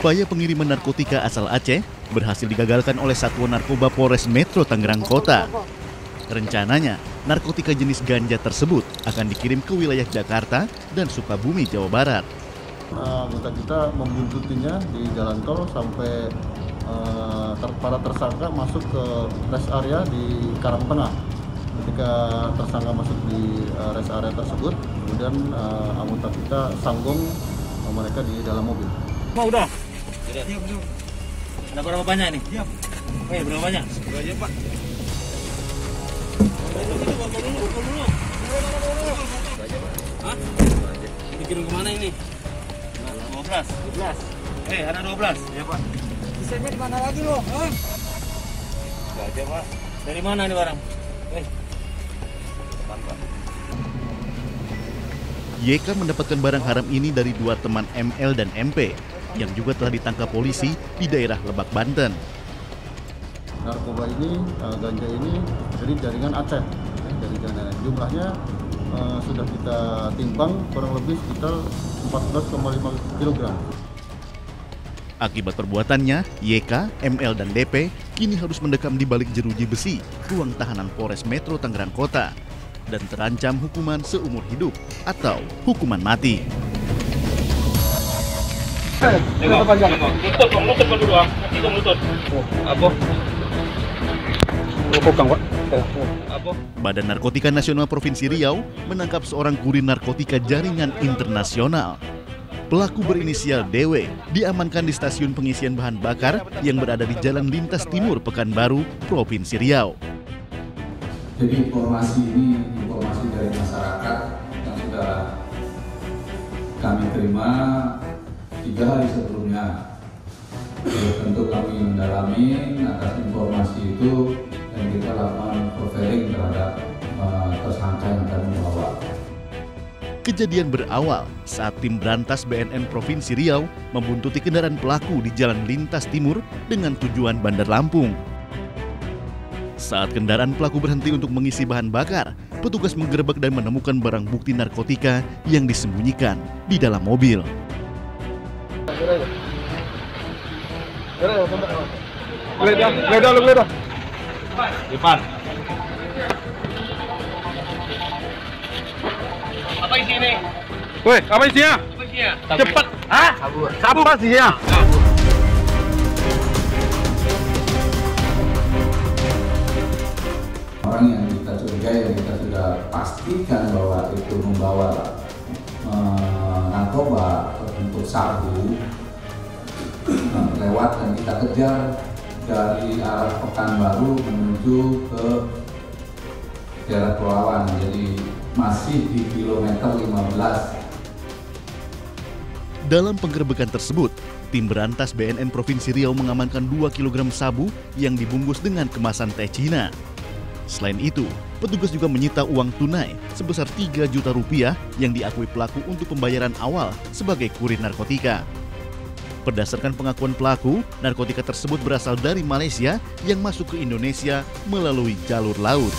Upaya pengiriman narkotika asal Aceh berhasil digagalkan oleh Satuan Narkoba Polres Metro Tangerang Kota. Rencananya, narkotika jenis ganja tersebut akan dikirim ke wilayah Jakarta dan Sukabumi, Jawa Barat. Anggota kita membuntutinya di jalan tol sampai uh, ter para tersangka masuk ke rest area di Karangtengah. Ketika tersangka masuk di uh, rest area tersebut, kemudian uh, anggota kita sanggung uh, mereka di dalam mobil. Mau udah? Siap, siap. Ada berapa banyak ini? Siap. Oh ya, berapa banyak? Dua aja, Pak. Hah? Dikirim ke mana ini? 12. 12. Eh, ada 12. Ya, Pak. Desainnya di mana lagi lo? Hah? Enggak aja, Pak. Dari mana nih barang? Eh. Depan, Pak. YK mendapatkan barang haram ini dari dua teman ML dan MP yang juga telah ditangkap polisi di daerah Lebak, Banten. Narkoba ini, uh, ganja ini dari jaringan Aceh. Ya, dari jaringan jumlahnya uh, sudah kita timbang kurang lebih sekitar 14,5 kg. Akibat perbuatannya, YK, ML, dan DP kini harus mendekam di balik jeruji besi ruang tahanan Polres Metro Tangerang Kota dan terancam hukuman seumur hidup atau hukuman mati. Badan Narkotika Nasional Provinsi Riau menangkap seorang kurir narkotika jaringan internasional. Pelaku berinisial DW diamankan di stasiun pengisian bahan bakar yang berada di Jalan Lintas Timur Pekanbaru, Provinsi Riau. Jadi informasi ini informasi dari masyarakat yang sudah kami terima tiga hari sebelumnya. Tentu kami mendalami atas informasi itu dan kita lakukan profiling terhadap uh, tersangka yang akan membawa. Kejadian berawal saat tim berantas BNN Provinsi Riau membuntuti kendaraan pelaku di Jalan Lintas Timur dengan tujuan Bandar Lampung. Saat kendaraan pelaku berhenti untuk mengisi bahan bakar, petugas menggerebek dan menemukan barang bukti narkotika yang disembunyikan di dalam mobil. Geledah, geledah lu geledah. Depan. Apa isi ini? Woi, apa isinya? Apa isinya? Cepat. Hah? Apa isinya? Orang yang kita curigai yang kita sudah pastikan bahwa itu membawa uh, narkoba untuk sabu uh, lewat dan kita kejar dari arah Pekanbaru menuju ke daerah Pulauan jadi masih di kilometer 15 Dalam penggerebekan tersebut, tim berantas BNN Provinsi Riau mengamankan 2 kg sabu yang dibungkus dengan kemasan teh Cina. Selain itu, petugas juga menyita uang tunai sebesar 3 juta rupiah yang diakui pelaku untuk pembayaran awal sebagai kurir narkotika. Berdasarkan pengakuan pelaku, narkotika tersebut berasal dari Malaysia yang masuk ke Indonesia melalui jalur laut.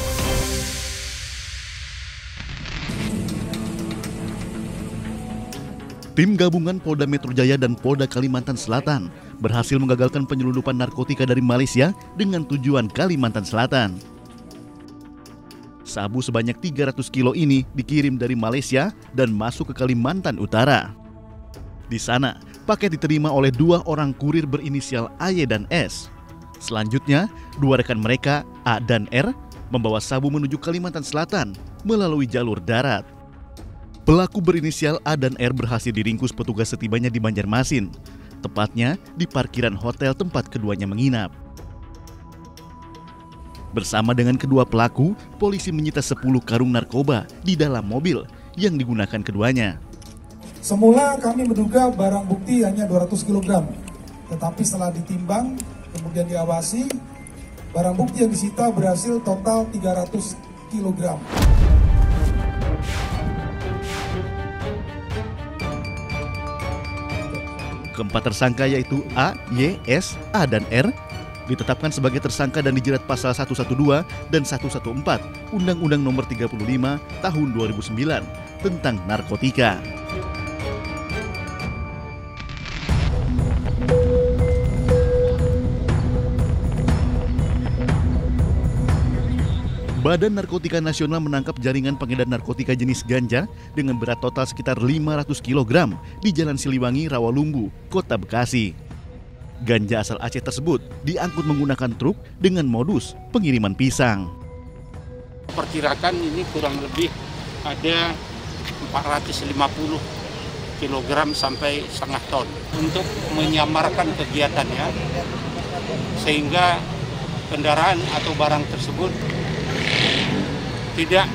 Tim gabungan Polda Metro Jaya dan Polda Kalimantan Selatan berhasil menggagalkan penyelundupan narkotika dari Malaysia dengan tujuan Kalimantan Selatan. Sabu sebanyak 300 kilo ini dikirim dari Malaysia dan masuk ke Kalimantan Utara. Di sana, paket diterima oleh dua orang kurir berinisial AY dan S. Selanjutnya, dua rekan mereka, A dan R, membawa sabu menuju Kalimantan Selatan melalui jalur darat. Pelaku berinisial A dan R berhasil diringkus petugas setibanya di Banjarmasin, tepatnya di parkiran hotel tempat keduanya menginap. Bersama dengan kedua pelaku, polisi menyita 10 karung narkoba di dalam mobil yang digunakan keduanya. Semula kami menduga barang bukti hanya 200 kg, tetapi setelah ditimbang kemudian diawasi, barang bukti yang disita berhasil total 300 kg. Keempat tersangka yaitu A, Y, S, A, dan R ditetapkan sebagai tersangka dan dijerat pasal 112 dan 114 Undang-Undang Nomor 35 Tahun 2009 tentang narkotika. Badan Narkotika Nasional menangkap jaringan pengedar narkotika jenis ganja dengan berat total sekitar 500 kg di Jalan Siliwangi, Rawalumbu, Kota Bekasi. Ganja asal Aceh tersebut diangkut menggunakan truk dengan modus pengiriman pisang. Perkirakan ini kurang lebih ada 450 kg sampai setengah ton untuk menyamarkan kegiatannya sehingga kendaraan atau barang tersebut tidak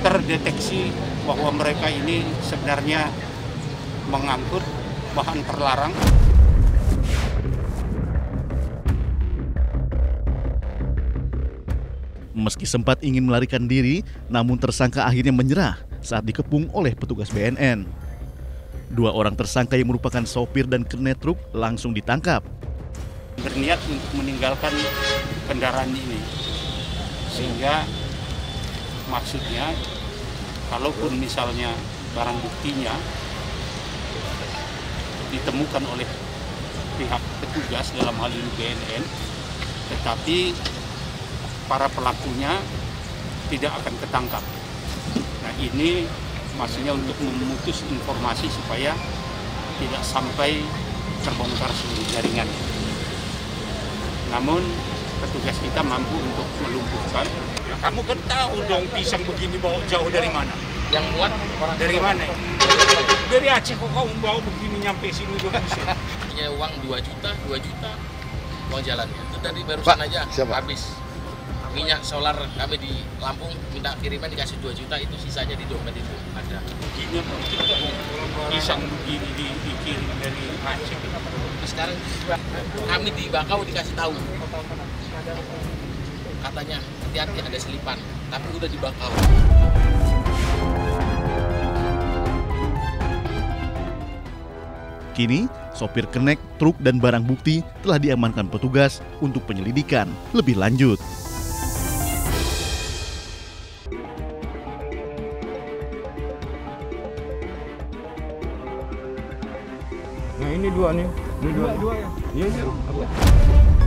terdeteksi bahwa mereka ini sebenarnya mengangkut bahan terlarang. Meski sempat ingin melarikan diri, namun tersangka akhirnya menyerah saat dikepung oleh petugas BNN. Dua orang tersangka yang merupakan sopir dan kernet truk langsung ditangkap. Berniat untuk meninggalkan kendaraan ini. Sehingga maksudnya kalaupun misalnya barang buktinya ditemukan oleh pihak petugas dalam hal ini BNN, tetapi para pelakunya tidak akan ketangkap. Nah ini maksudnya untuk memutus informasi supaya tidak sampai terbongkar seluruh jaringan. Namun petugas kita mampu untuk melumpuhkan. Kamu kan tahu dong pisang begini bawa jauh dari mana? Yang buat orang Dari mana? Dari Aceh kok kamu bawa begini nyampe sini juga bisa. punya uang 2 juta, 2 juta uang jalannya. Itu tadi barusan aja habis. Minyak solar kami di Lampung minta kiriman dikasih 2 juta itu sisanya di dompet itu ada. Begini pisang begini di, dikirim dari Aceh. Sekarang kami di Bakau dikasih tahu. Katanya hati-hati ada selipan, tapi udah di Bakau. Kini, sopir kenek, truk, dan barang bukti telah diamankan petugas untuk penyelidikan lebih lanjut. Nah ini dua nih. Ini dua. Dua ya. Iya iya.